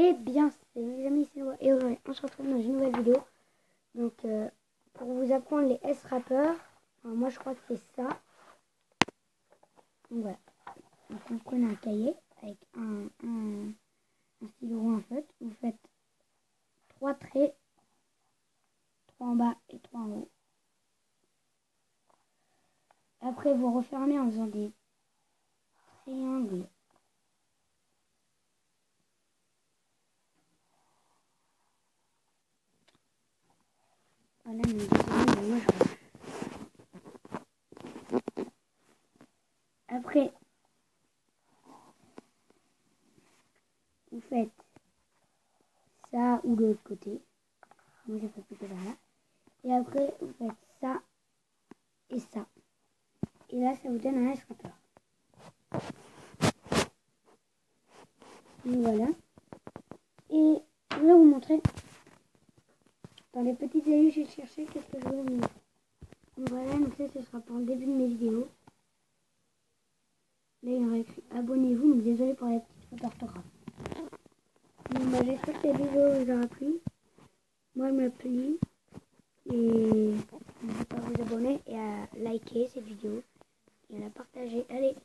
Et bien, c'est mes amis, c'est et aujourd'hui, on se retrouve dans une nouvelle vidéo. Donc, euh, pour vous apprendre les S rappeurs, moi je crois que c'est ça. Donc voilà. Donc, prenez un cahier avec un, un, un stylo en fait. Vous faites trois traits, trois en bas et trois en haut. Après, vous refermez en faisant des triangles Après, vous faites ça ou de l'autre côté. Et après, vous faites ça et ça. Et là, ça vous donne un escapeur. Donc voilà. Et je vais vous montrer dans les petites avis, j'ai cherché qu'est-ce que je veux. Donc voilà, donc ça, ce sera pour le début de mes vidéos. Là, il y aura écrit abonnez-vous, donc désolé pour la petite faute d'orthographe. Bah, j'espère que la vidéo vous aura plu. Moi, elle me plu. Et n'hésitez pas à vous abonner et à liker cette vidéo et à la partager. Allez